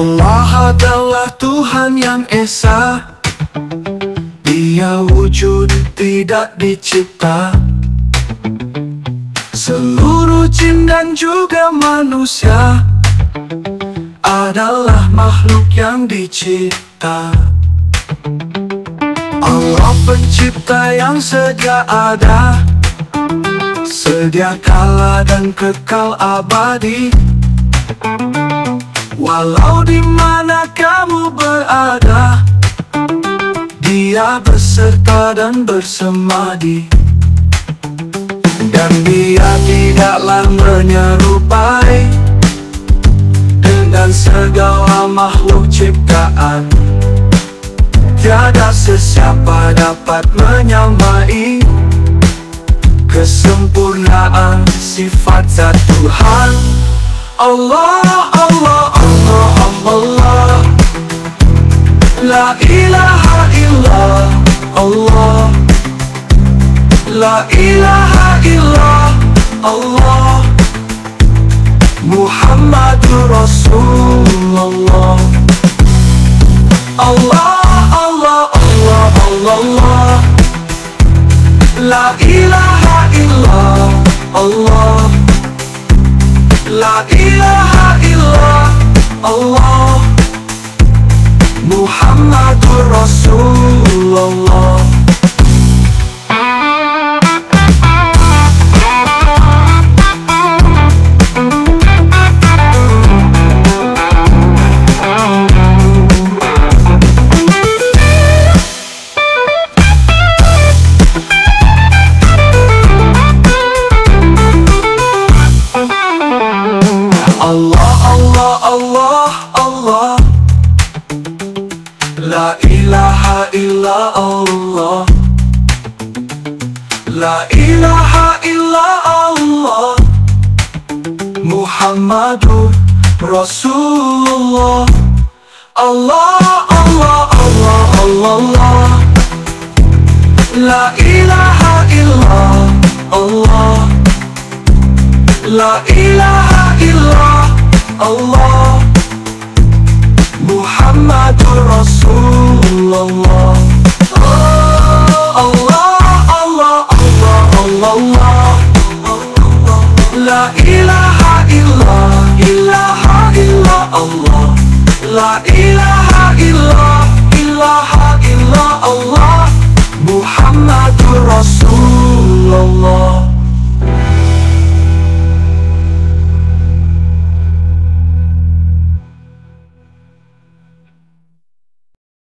Allah adalah Tuhan yang Esa. Dia wujud tidak dicipta. Seluruh jin dan juga manusia Adalah makhluk yang dicipta. Allah pencipta yang sedia ada Sedia kala dan kekal abadi. Walau di mana kamu berada Dia beserta dan bersemadi. Dan dia tidaklah menyerupai Dengan segala makhluk ciptaan. Tiada sesiapa dapat menyamai Kesempurnaan sifat zat Tuhan Allah, Allah, Allah, Allah. La ilaha illallah. Allah. La ilaha illallah. Allah. Muhammadur Rasulullah. Allah, Allah, Allah, Allah, Allah. La ilaha illallah. Allah. La ilaha Allah Muhammadur Rasulullah illa Allah La ilaha illa Allah Muhammadur Rasulullah. Allah, Allah, Allah, Allah, Allah. La ilaha illa Allah La ilaha illallah. Allah Allah. La ilaha illallah ilaha illallah. Allah Muhammad